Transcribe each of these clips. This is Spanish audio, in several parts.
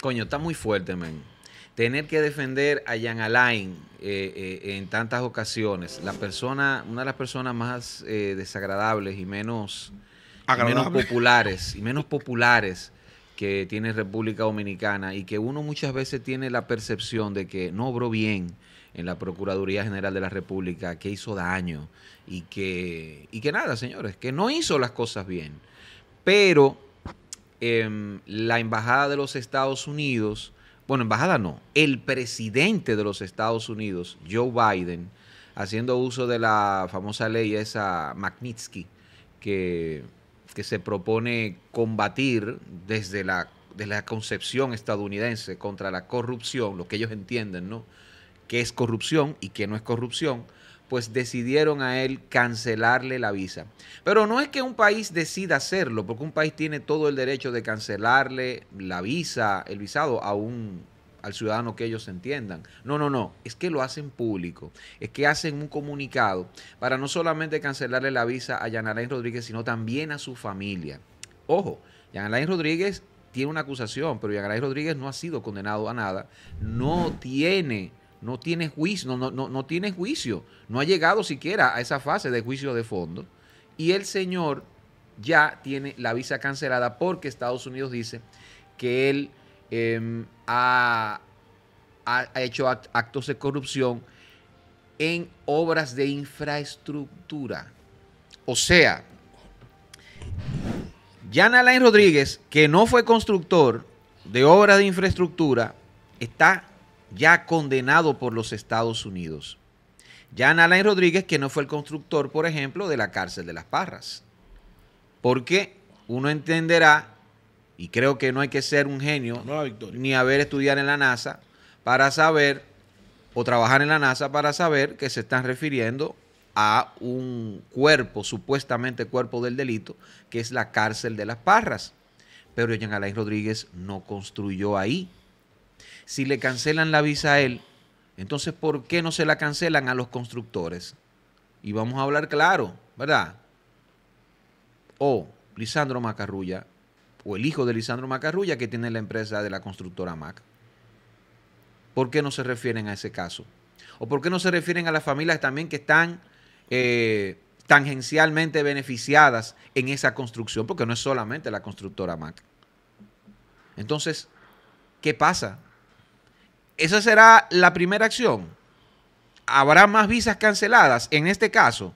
Coño, está muy fuerte, men. Tener que defender a Jan Alain eh, eh, en tantas ocasiones, la persona, una de las personas más eh, desagradables y menos, y menos populares y menos populares que tiene República Dominicana y que uno muchas veces tiene la percepción de que no obró bien en la Procuraduría General de la República, que hizo daño y que, y que nada, señores, que no hizo las cosas bien. Pero em, la Embajada de los Estados Unidos, bueno, embajada no, el presidente de los Estados Unidos, Joe Biden, haciendo uso de la famosa ley esa Magnitsky, que, que se propone combatir desde la, la concepción estadounidense contra la corrupción, lo que ellos entienden, ¿no? Que es corrupción y que no es corrupción, pues decidieron a él cancelarle la visa. Pero no es que un país decida hacerlo, porque un país tiene todo el derecho de cancelarle la visa, el visado a un al ciudadano que ellos entiendan. No, no, no, es que lo hacen público, es que hacen un comunicado para no solamente cancelarle la visa a Yan Alain Rodríguez, sino también a su familia. Ojo, Yan Alain Rodríguez tiene una acusación, pero Yan Alain Rodríguez no ha sido condenado a nada, no tiene no tiene juicio, no, no, no, tiene juicio, no ha llegado siquiera a esa fase de juicio de fondo. Y el señor ya tiene la visa cancelada porque Estados Unidos dice que él eh, ha, ha hecho act- actos de corrupción en obras de infraestructura. O sea, Jan Alain Rodríguez, que no fue constructor de obras de infraestructura, está ya condenado por los Estados Unidos. Jan Alain Rodríguez, que no fue el constructor, por ejemplo, de la cárcel de las Parras. Porque uno entenderá, y creo que no hay que ser un genio, ni haber estudiado en la NASA para saber, o trabajar en la NASA para saber que se están refiriendo a un cuerpo, supuestamente cuerpo del delito, que es la cárcel de las Parras. Pero Jean Alain Rodríguez no construyó ahí. Si le cancelan la visa a él, entonces ¿por qué no se la cancelan a los constructores? Y vamos a hablar claro, ¿verdad? O Lisandro Macarrulla, o el hijo de Lisandro Macarrulla que tiene la empresa de la constructora Mac. ¿Por qué no se refieren a ese caso? ¿O por qué no se refieren a las familias también que están eh, tangencialmente beneficiadas en esa construcción? Porque no es solamente la constructora Mac. Entonces, ¿qué pasa? Esa será la primera acción. ¿Habrá más visas canceladas en este caso?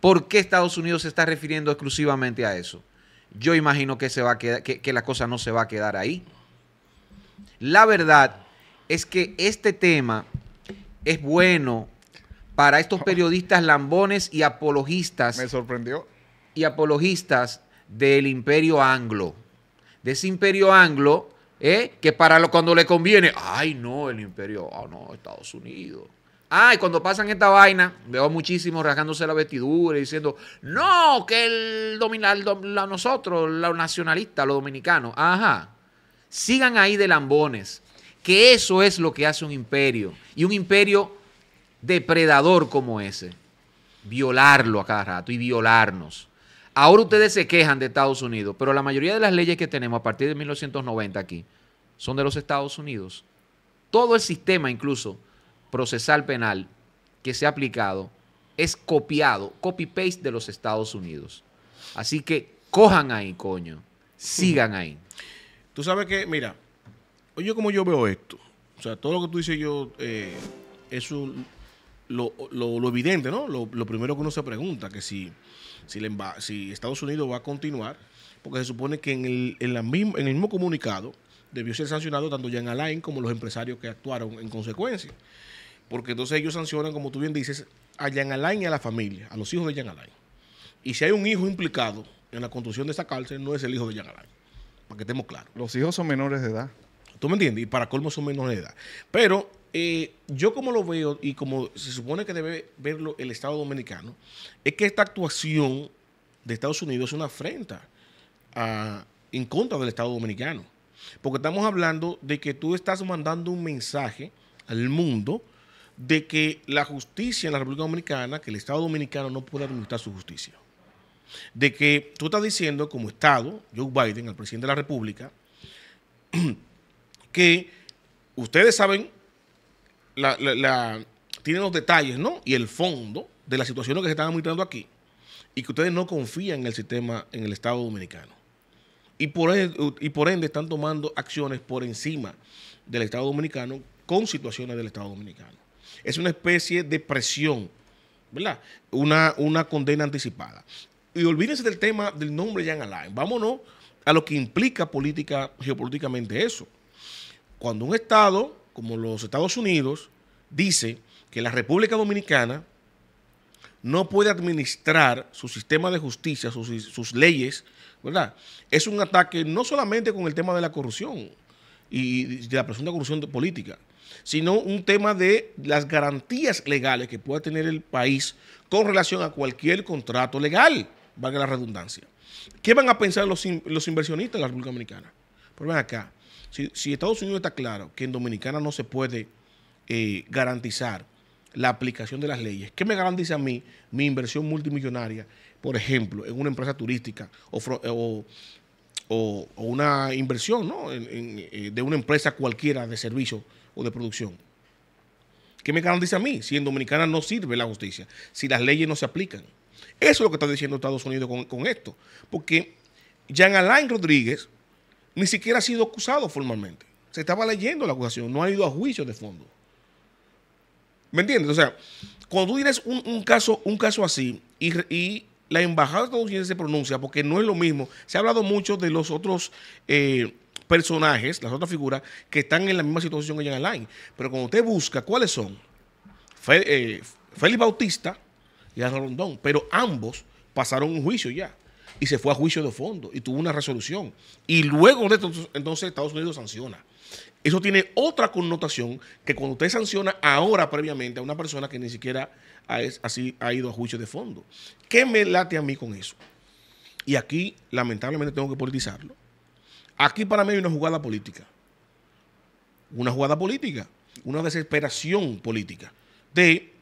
¿Por qué Estados Unidos se está refiriendo exclusivamente a eso? Yo imagino que, se va a quedar, que, que la cosa no se va a quedar ahí. La verdad es que este tema es bueno para estos periodistas lambones y apologistas Me sorprendió. y apologistas del imperio anglo. De ese imperio anglo, ¿eh? que para lo, cuando le conviene, ay no, el imperio, ah no, Estados Unidos. Ah, y cuando pasan esta vaina, veo muchísimos rasgándose la vestidura y diciendo, no, que el dominar, nosotros, los nacionalistas, los dominicanos, ajá. Sigan ahí de lambones, que eso es lo que hace un imperio. Y un imperio depredador como ese. Violarlo a cada rato y violarnos. Ahora ustedes se quejan de Estados Unidos, pero la mayoría de las leyes que tenemos a partir de 1990 aquí son de los Estados Unidos. Todo el sistema, incluso procesal penal, que se ha aplicado es copiado, copy-paste de los Estados Unidos. Así que cojan ahí, coño. Sigan ahí. Tú sabes que, mira, oye, como yo veo esto, o sea, todo lo que tú dices yo, eh, es un- lo, lo- lo evidente, ¿no? Lo, lo primero que uno se pregunta, que si, si, emba- si Estados Unidos va a continuar, porque se supone que en el, en la misma- en el mismo comunicado debió ser sancionado tanto Jan Alain como los empresarios que actuaron en consecuencia. Porque entonces ellos sancionan, como tú bien dices, a Jan Alain y a la familia, a los hijos de Jan Alain. Y si hay un hijo implicado en la construcción de esa cárcel, no es el hijo de Jan Alain. Para que estemos claros. Los hijos son menores de edad. ¿Tú me entiendes? Y para colmo son menores de edad. Pero eh, yo como lo veo y como se supone que debe verlo el Estado Dominicano, es que esta actuación de Estados Unidos es una afrenta en contra del Estado Dominicano. Porque estamos hablando de que tú estás mandando un mensaje al mundo de que la justicia en la República Dominicana, que el Estado Dominicano no puede administrar su justicia. De que tú estás diciendo como Estado, Joe Biden, al presidente de la República, que ustedes saben, la, tienen los detalles, ¿no? Y el fondo de las situaciones que se están administrando aquí y que ustedes no confían en el sistema, en el Estado Dominicano. Y por, y por ende están tomando acciones por encima del Estado Dominicano con situaciones del Estado Dominicano. Es una especie de presión, ¿verdad? Una, una condena anticipada. Y olvídense del tema del nombre Jan Alain. Vámonos a lo que implica política, geopolíticamente eso. Cuando un Estado, como los Estados Unidos, dice que la República Dominicana no puede administrar su sistema de justicia, sus, leyes, ¿verdad? Es un ataque no solamente con el tema de la corrupción y de la presunta corrupción política, sino un tema de las garantías legales que pueda tener el país con relación a cualquier contrato legal, valga la redundancia. ¿Qué van a pensar los, inversionistas de la República Dominicana? Pues ven acá, si, Estados Unidos está claro que en Dominicana no se puede eh, garantizar la aplicación de las leyes. ¿Qué me garantiza a mí mi inversión multimillonaria, por ejemplo, en una empresa turística o, una inversión eh, de una empresa cualquiera de servicio o de producción? ¿Qué me garantiza a mí si en Dominicana no sirve la justicia, si las leyes no se aplican? Eso es lo que está diciendo Estados Unidos con esto. Porque Jean Alain Rodríguez ni siquiera ha sido acusado formalmente. Se estaba leyendo la acusación, no ha ido a juicio de fondo. ¿Me entiendes? O sea, cuando tú tienes un, caso, un caso así y, la embajada estadounidense se pronuncia, porque no es lo mismo, se ha hablado mucho de los otros eh, personajes, las otras figuras que están en la misma situación que Jan Alain. Pero cuando usted busca, ¿cuáles son? Eh, Félix Bautista y Rondón. Pero ambos pasaron un juicio ya. Y se fue a juicio de fondo y tuvo una resolución. Y luego de esto, entonces Estados Unidos sanciona eso tiene otra connotación que cuando usted sanciona ahora previamente a una persona que ni siquiera ha, así, ha ido a juicio de fondo. ¿Qué me late a mí con eso? Y aquí, lamentablemente, tengo que politizarlo. Aquí para mí hay una jugada política. Una jugada política, una desesperación política de,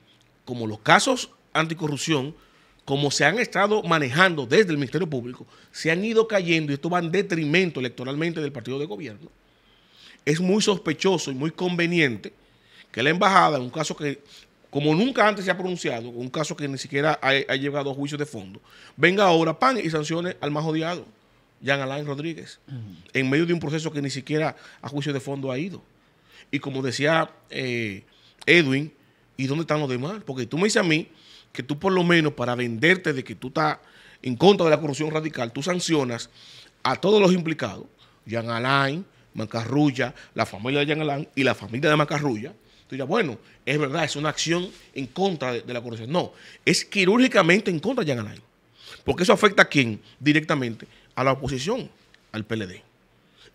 como los casos anticorrupción, como se han estado manejando desde el Ministerio Público, se han ido cayendo y esto va en detrimento electoralmente del partido de gobierno es muy sospechoso y muy conveniente que la embajada, en un caso que, como nunca antes se ha pronunciado, un caso que ni siquiera ha, llegado a juicio de fondo, venga ahora, pan, y sancione al más odiado, Jean Alain Rodríguez, en medio de un proceso que ni siquiera a juicio de fondo ha ido. Y como decía eh, Edwin, ¿y dónde están los demás? Porque tú me dices a mí que tú por lo menos para venderte de que tú estás en contra de la corrupción radical, tú sancionas a todos los implicados, Jean Alain, Macarrulla, la familia de Jean Alain y la familia de Macarrulla, tú dirás, bueno, es verdad, es una acción en contra de, la corrupción. No, es quirúrgicamente en contra de Jean Alain. Porque eso afecta a quién? Directamente a la oposición, al PLD.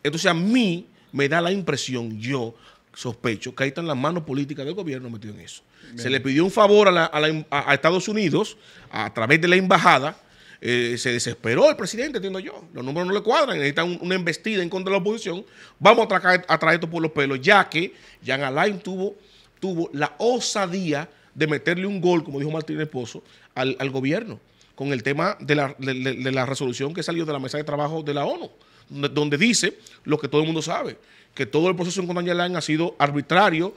Entonces a mí me da la impresión, yo sospecho, que ahí están las manos políticas del gobierno metido en eso. Se le pidió un favor a Estados Unidos a través de la embajada eh, se desesperó el presidente, entiendo yo. Los números no le cuadran, necesitan una embestida en contra de la oposición. Vamos a traer, a traer esto por los pelos, ya que Jean Alain tuvo, tuvo la osadía de meterle un gol, como dijo Martín Esposo, al, gobierno con el tema de la, de, la, resolución que salió de la mesa de trabajo de la ONU, donde, dice lo que todo el mundo sabe, que todo el proceso en contra ha sido arbitrario,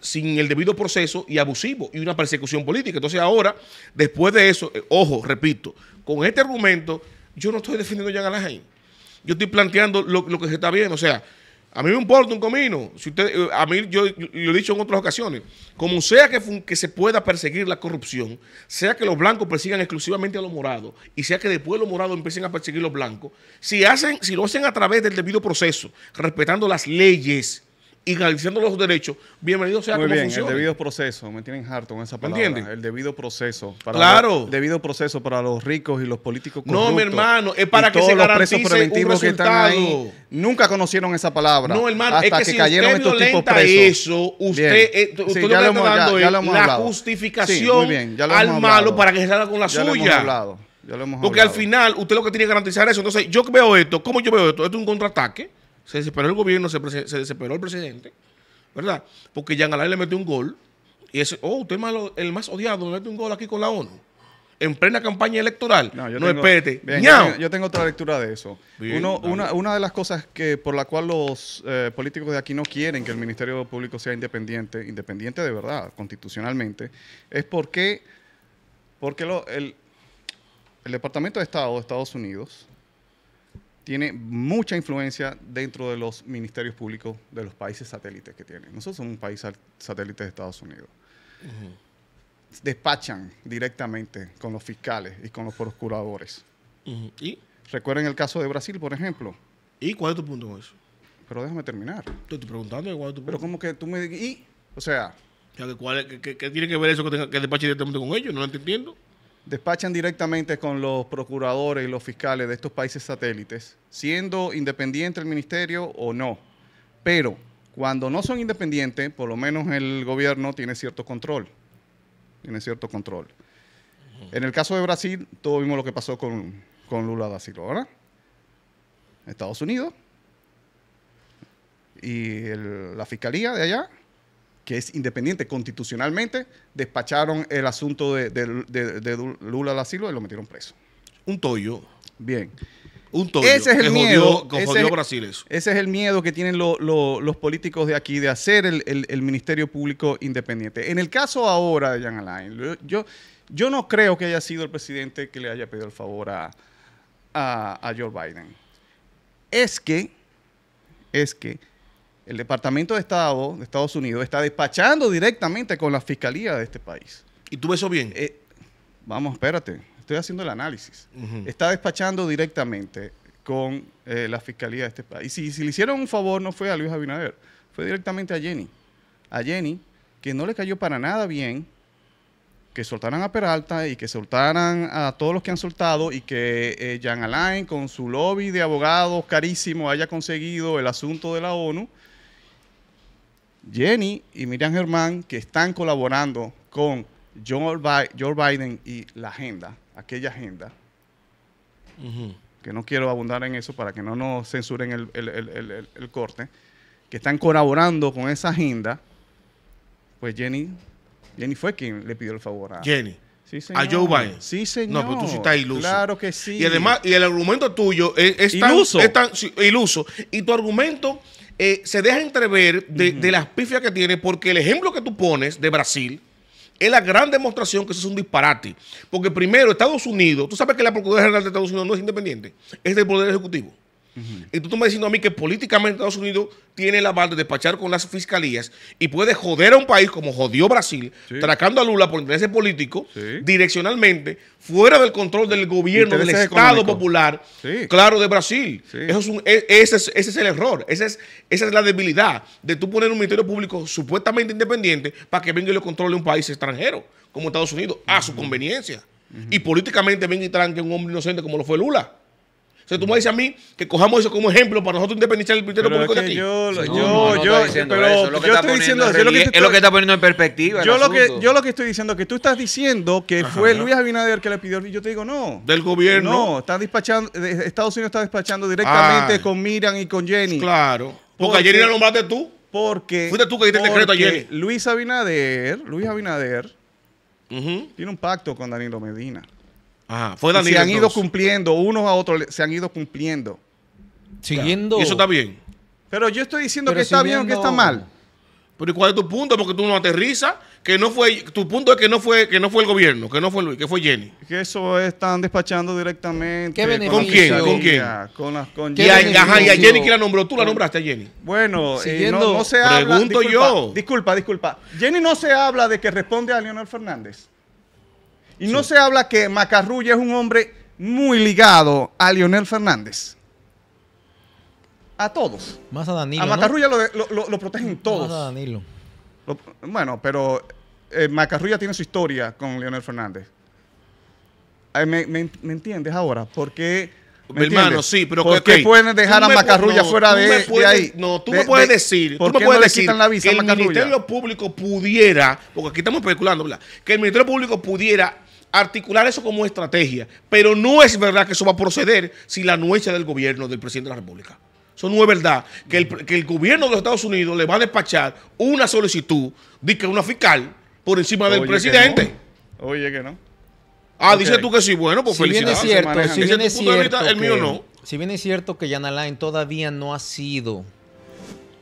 sin el debido proceso y abusivo y una persecución política. Entonces ahora, después de eso, eh, ojo, repito, con este argumento, yo no estoy defendiendo a Jan Alain. Yo estoy planteando lo, que se está viendo. O sea, a mí me importa un comino. Si usted, eh, a mí, yo lo he dicho en otras ocasiones, como sea que, que se pueda perseguir la corrupción, sea que los blancos persigan exclusivamente a los morados y sea que después los morados empiecen a perseguir a los blancos, si, hacen, si lo hacen a través del debido proceso, respetando las leyes, y garantizando los derechos, bienvenido sea Muy bien, el debido proceso, me tienen harto con esa palabra. ¿Entiendes? El debido proceso. Para claro. el debido proceso para los ricos y los políticos corruptos. No, mi hermano, es para que se garantice los presos preventivos que están ahí. Nunca conocieron esa palabra. No, hermano, hasta es que, que si cayeron usted estos tipos presos. eso, usted, eh, usted lo que está dando es la justificación al malo para que se salga con la suya. Lo hemos hablado. Ya lo hemos Porque al final, usted lo que tiene que garantizar eso. Entonces, yo veo esto, ¿cómo yo veo esto? Esto es un contraataque se desesperó el gobierno, se, desesperó el presidente, ¿verdad? Porque Jean Alain le metió un gol y ese, oh, usted es el más odiado, le mete un gol aquí con la ONU. en plena campaña electoral. No, No, yo tengo, espérate. bien, yo, tengo, yo tengo otra lectura de eso. Bien, Uno- dale. una, una de las cosas que por la cual los eh, políticos de aquí no quieren que el Ministerio Público sea independiente, independiente de verdad, constitucionalmente, es porque, porque lo- el, el Departamento de Estado de Estados Unidos tiene mucha influencia dentro de los ministerios públicos de los países satélites que tienen. Nosotros somos un país satélite de Estados Unidos. Despachan directamente con los fiscales y con los procuradores. ¿Y? Recuerden el caso de Brasil, por ejemplo. ¿Y cuál es tu punto con eso? Pero déjame terminar. Te estoy preguntando cuál es tu Pero punto. como que tú me digas, ¿y? O sea, O sea, que cuál es- que- que- que tiene que ver eso que, tenga, que despache directamente con ellos? No lo entiendo. Despachan directamente con los procuradores y los fiscales de estos países satélites, siendo independiente el ministerio o no. Pero cuando no son independientes, por lo menos el gobierno tiene cierto control. Tiene cierto control. En el caso de Brasil, todos vimos lo que pasó con, con Lula da Silva, ¿verdad? Estados Unidos y el- la fiscalía de allá, que es independiente constitucionalmente, despacharon el asunto de, de- de- de Lula da Silva y lo metieron preso. Un toyo. Bien. Un toyo. Ese es el que miedo. Jodió, que ese jodió Brasil eso. Ese es el miedo que tienen lo- lo- los políticos de aquí de hacer el, el- el Ministerio Público independiente. En el caso ahora de Jan Alain, yo, yo no creo que haya sido el presidente que le haya pedido el favor a, a, a Joe Biden. Es que, es que el Departamento de Estado de Estados Unidos está despachando directamente con la fiscalía de este país. ¿Y tú ves eso bien? Eh, vamos, espérate, estoy haciendo el análisis. Está despachando directamente con eh, la fiscalía de este país. Y si, si le hicieron un favor, no fue a Luis Abinader, fue directamente a Jenny. A Jenny, que no le cayó para nada bien que soltaran a Peralta y que soltaran a todos los que han soltado y que eh, Jean Alain con su lobby de abogados carísimo haya conseguido el asunto de la ONU. Jenny y Miriam Germán, que están colaborando con Joe Bi- Joe Biden y la agenda, aquella agenda, que no quiero abundar en eso para que no nos censuren el- el corte, que están colaborando con esa agenda, pues Jenny, Jenny fue quien le pidió el favor a, Jenny. Sí, a Joe Biden. Sí, señor. No, pero tú sí estás iluso. Claro que sí. Y además, y el argumento tuyo es, es tan- Iluso. es tan sí, iluso. Y tu argumento eh, se deja entrever de, de las pifias que tiene, porque el ejemplo que tú pones de Brasil es la gran demostración que eso es un disparate. Porque primero, Estados Unidos, tú sabes que la Procuraduría General de Estados Unidos no es independiente, es del Poder Ejecutivo. Y tú estás diciendo a mí que políticamente Estados Unidos tiene la base de despachar con las fiscalías y puede joder a un país como jodió Brasil, Sí. tracando a Lula por intereses políticos, Sí. direccionalmente, fuera del control del gobierno, del Estado popular, Sí. claro, de Brasil. Eso es un- e- ese, es, ese es el error, esa es, esa es la debilidad de tú poner un ministerio público supuestamente independiente para que venga y lo controle un país extranjero, como Estados Unidos, a su conveniencia. Y políticamente venga y tranque a un hombre inocente como lo fue Lula. O sea, tú me dices a mí que cojamos eso como ejemplo para nosotros independizar el Ministerio Público de aquí. yo, No, yo, no, pero eso, es lo que yo está estoy poniendo diciendo, es lo que está poniendo en perspectiva. el yo lo que yo lo que estoy diciendo que tú estás diciendo que fue Luis Abinader que le pidió y yo te digo no. Del gobierno. No, está despachando de- Estados Unidos está despachando directamente Ay. con Miriam y con Jenny. Claro. Porque Porque- ayer la nombraste tú. Porque Fuiste tú que diste el decreto ayer. Luis Abinader, Luis Abinader tiene un pacto con Danilo Medina. Ajá. Fue Danilo. se han ido entonces. cumpliendo, unos a otros se han ido cumpliendo. Siguiendo. Y eso está bien. Pero yo estoy diciendo Pero que está bien o que está mal. Pero ¿y cuál es tu punto? Porque tú no aterrizas, que no fue, tu punto es que no fue, que no fue el gobierno, que no fue Luis, que fue Jenny. Que eso están despachando directamente. ¿Qué con beneficio? la ¿Con quién? ¿Con las- con ¿Qué Y a, Jenny. ajá, y a? Jenny que la nombró, tú la nombraste a Jenny. Bueno, eh, no se habla. Pregunto disculpa, yo. Disculpa, disculpa. Jenny no se habla de que responde a Leonel Fernández. Y no se habla que Macarrulla es un hombre muy ligado a Leonel Fernández. A todos. Más a Danilo. a. Macarrulla lo, lo- lo- lo protegen Más a todos. Danilo. Lo- bueno, pero eh, Macarrulla tiene su historia con Leonel Fernández. Eh, ¿Me, me, me entiendes ahora? ¿Por qué? Mi hermano, sí, pero ¿Por qué pueden dejar a me Macarrulla no, fuera de, me de puedes- ahí? No, tú De- me puedes de- decir, ¿por tú me qué puedes no decir quitan la visa que el? Ministerio Público pudiera, porque aquí estamos especulando, ¿verdad? Que el Ministerio Público pudiera articular eso como estrategia, pero no es verdad que eso va a proceder sin la anuencia del gobierno del presidente de la República. Eso no es verdad que el, que el gobierno de los Estados Unidos le va a despachar una solicitud de que una fiscal por encima del que presidente. no. Oye, que no. Ah, Ok. dices tú que sí, bueno, pues si bien es felicidades. cierto, si bien es es tu punto de cierto vista, el mío que- no. Si bien es cierto que Jan Alain todavía no ha sido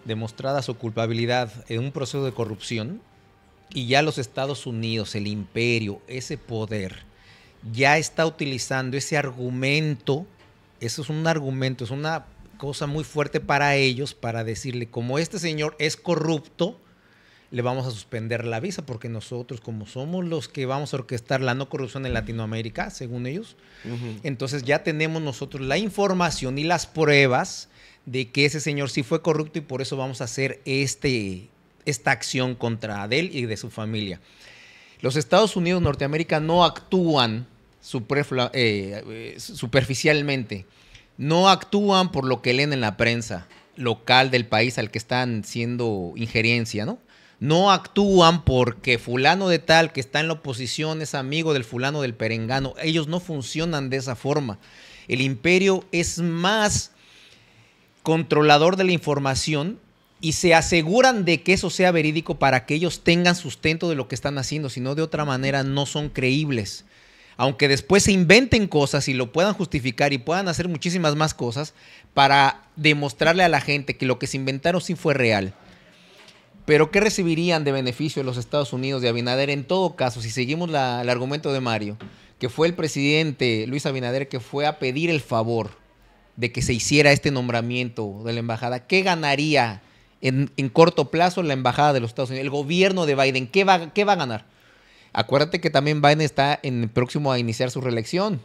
demostrada su culpabilidad en un proceso de corrupción y ya los Estados Unidos, el imperio, ese poder, ya está utilizando ese argumento, eso es un argumento, es una cosa muy fuerte para ellos para decirle, como este señor es corrupto, le vamos a suspender la visa porque nosotros, como somos los que vamos a orquestar la no corrupción en Latinoamérica, según ellos, entonces ya tenemos nosotros la información y las pruebas de que ese señor sí fue corrupto y por eso vamos a hacer este, esta acción contra él y de su familia. Los Estados Unidos, Norteamérica no actúan eh, superficialmente, no actúan por lo que leen en la prensa local del país al que están siendo injerencia, ¿no? No actúan porque fulano de tal que está en la oposición es amigo del fulano del perengano. Ellos no funcionan de esa forma. El imperio es más controlador de la información y se aseguran de que eso sea verídico para que ellos tengan sustento de lo que están haciendo, si no de otra manera no son creíbles. Aunque después se inventen cosas y lo puedan justificar y puedan hacer muchísimas más cosas para demostrarle a la gente que lo que se inventaron sí fue real. Pero ¿qué recibirían de beneficio los Estados Unidos de Abinader en todo caso, si seguimos el argumento de Mario, que fue el presidente Luis Abinader que fue a pedir el favor de que se hiciera este nombramiento de la embajada? ¿Qué ganaría en, en corto plazo la embajada de los Estados Unidos? El gobierno de Biden, ¿qué va, qué va a ganar? Acuérdate que también Biden está en próximo a iniciar su reelección.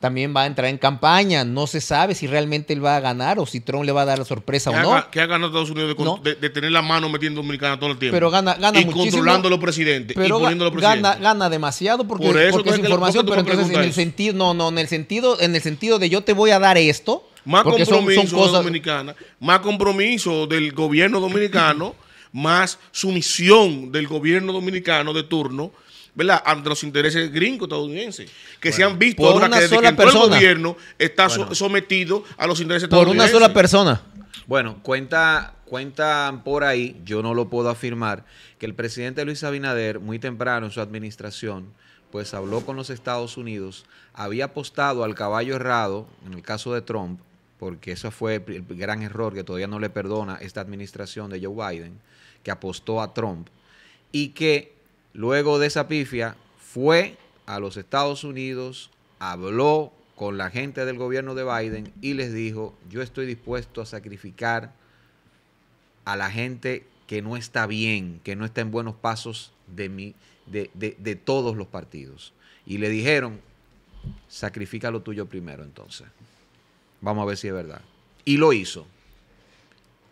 También va a entrar en campaña. No se sabe si realmente él va a ganar o si Trump le va a dar la sorpresa ¿Qué o no. ¿Qué ha ganado Estados Unidos de, con- No. de- de tener la mano metiendo dominicana todo el tiempo? Pero gana- gana Y muchísimo. controlando a los presidentes. pero y poniendo a los presidentes. gana, gana demasiado porque, Por eso, porque es entonces, ¿qué- información, pero entonces en el sentido, no, no, en el sentido, en el sentido de yo te voy a dar esto, Más porque compromiso son cosas. dominicana, más compromiso del gobierno dominicano, más sumisión del gobierno dominicano de turno, ¿verdad? Ante los intereses gringos estadounidenses, que se han visto por ahora una que desde que el gobierno está Bueno. sometido a los intereses Por una estadounidenses. sola persona. Bueno, cuenta, cuentan por ahí, yo no lo puedo afirmar, que el presidente Luis Abinader, muy temprano en su administración, pues habló con los Estados Unidos, había apostado al caballo errado, en el caso de Trump, porque eso fue el gran error que todavía no le perdona esta administración de Joe Biden, que apostó a Trump, y que luego de esa pifia fue a los Estados Unidos, habló con la gente del gobierno de Biden y les dijo, yo estoy dispuesto a sacrificar a la gente que no está bien, que no está en buenos pasos de, mi, de, de- de todos los partidos. Y le dijeron, sacrifica lo tuyo primero entonces. Vamos a ver si es verdad. Y lo hizo.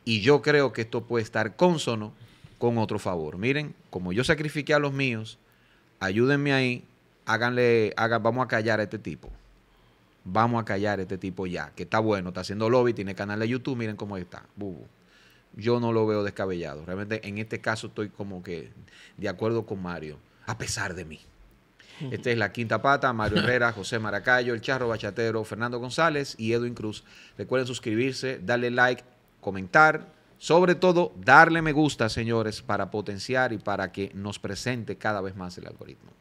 Y yo creo que esto puede estar consono con otro favor. Miren, como yo sacrifiqué a los míos, ayúdenme ahí, háganle, hagan, vamos a callar a este tipo. Vamos a callar a este tipo ya, que está bueno, está haciendo lobby, tiene canal de YouTube, miren cómo está. bubu. Yo no lo veo descabellado. Realmente en este caso estoy como que de acuerdo con Mario, a pesar de mí. Esta es la quinta pata, Mario Herrera, José Maracayo, El Charro Bachatero, Fernando González y Edwin Cruz. Recuerden suscribirse, darle like, comentar, sobre todo darle me gusta, señores, para potenciar y para que nos presente cada vez más el algoritmo.